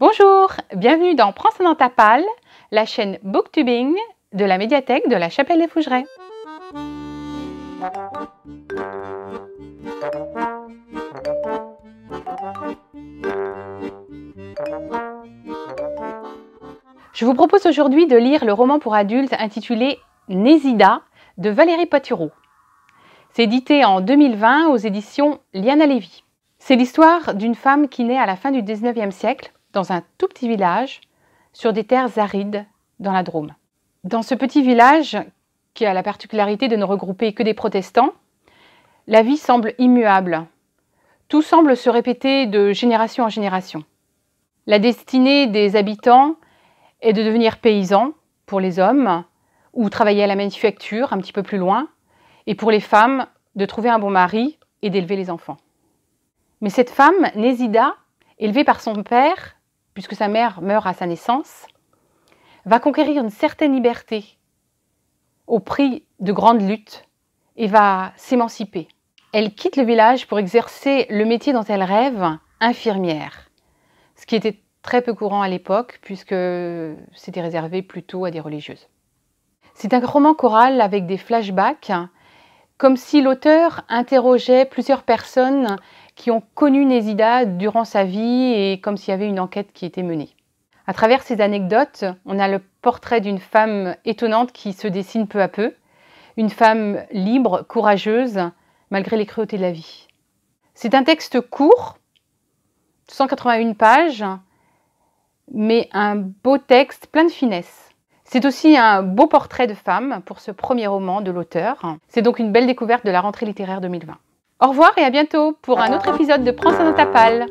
Bonjour, bienvenue dans Prends ça dans ta palle, la chaîne Booktubing de la médiathèque de la Chapelle des Fougerets. Je vous propose aujourd'hui de lire le roman pour adultes intitulé Nésida de Valérie Patureau. C'est édité en 2020 aux éditions Liana Lévy. C'est l'histoire d'une femme qui naît à la fin du 19e siècle un tout petit village sur des terres arides dans la Drôme. Dans ce petit village, qui a la particularité de ne regrouper que des protestants, la vie semble immuable. Tout semble se répéter de génération en génération. La destinée des habitants est de devenir paysans pour les hommes, ou travailler à la manufacture un petit peu plus loin, et pour les femmes, de trouver un bon mari et d'élever les enfants. Mais cette femme, Nésida, élevée par son père, puisque sa mère meurt à sa naissance, va conquérir une certaine liberté au prix de grandes luttes et va s'émanciper. Elle quitte le village pour exercer le métier dont elle rêve, infirmière, ce qui était très peu courant à l'époque puisque c'était réservé plutôt à des religieuses. C'est un roman choral avec des flashbacks, comme si l'auteur interrogeait plusieurs personnes qui ont connu Nésida durant sa vie et comme s'il y avait une enquête qui était menée. À travers ces anecdotes, on a le portrait d'une femme étonnante qui se dessine peu à peu, une femme libre, courageuse, malgré les cruautés de la vie. C'est un texte court, 181 pages, mais un beau texte plein de finesse. C'est aussi un beau portrait de femme pour ce premier roman de l'auteur. C'est donc une belle découverte de la rentrée littéraire 2020. Au revoir et à bientôt pour un autre épisode de Prends ça dans ta palle.